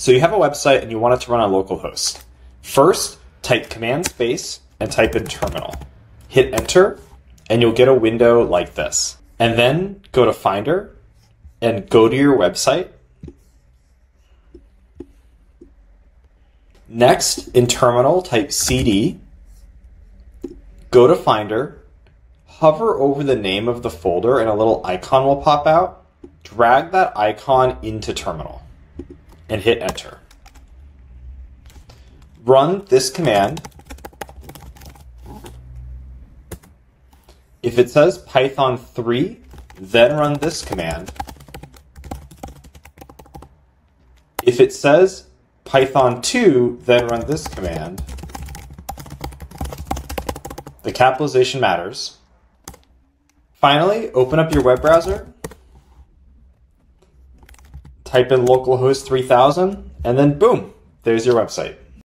So you have a website and you want it to run on localhost. First, type command space and type in terminal. Hit enter and you'll get a window like this. And then go to Finder and go to your website. Next, in terminal, type cd, go to Finder, hover over the name of the folder and a little icon will pop out. Drag that icon into terminal and hit enter. Run this command. If it says Python 3, then run this command. If it says Python 2, then run this command. The capitalization matters. Finally, open up your web browser, type in localhost 3000, and then boom, there's your website.